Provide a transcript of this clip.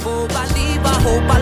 for I leave, I hope I